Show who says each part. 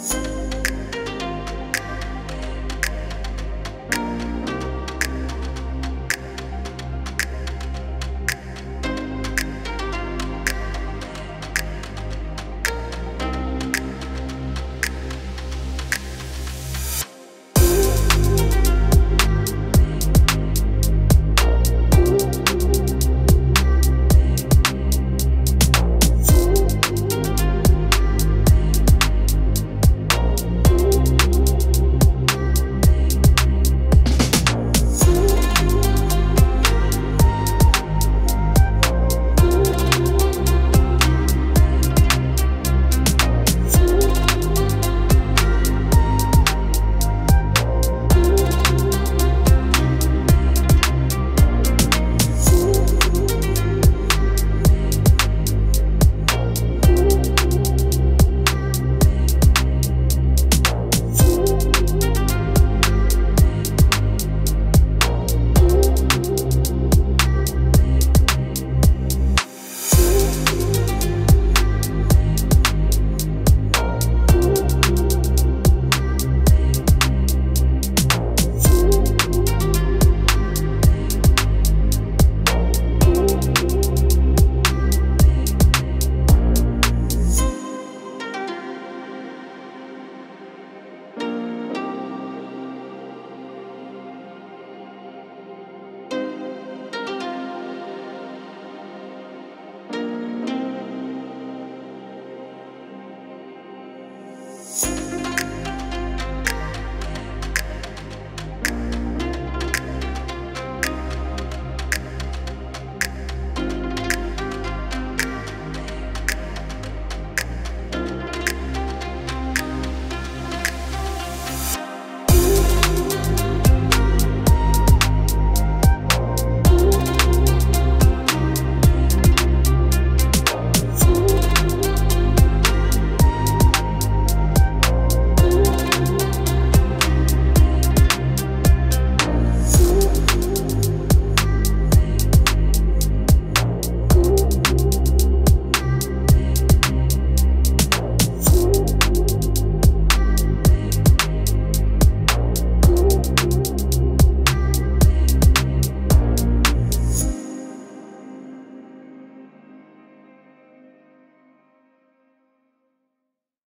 Speaker 1: Bye.